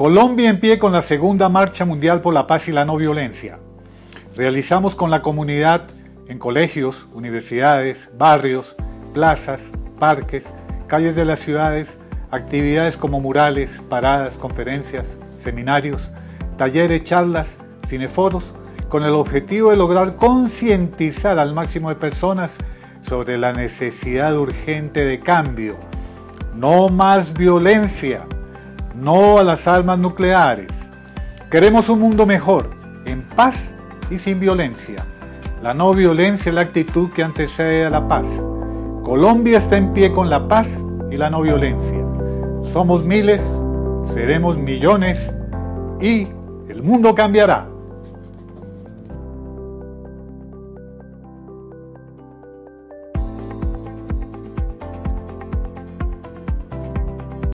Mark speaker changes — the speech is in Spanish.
Speaker 1: Colombia en pie con la segunda marcha mundial por la paz y la no violencia. Realizamos con la comunidad en colegios, universidades, barrios, plazas, parques, calles de las ciudades, actividades como murales, paradas, conferencias, seminarios, talleres, charlas, cineforos, con el objetivo de lograr concientizar al máximo de personas sobre la necesidad urgente de cambio. No más violencia, no a las armas nucleares. Queremos un mundo mejor, en paz y sin violencia. La no violencia es la actitud que antecede a la paz. Colombia está en pie con la paz y la no violencia. Somos miles, seremos millones y el mundo cambiará.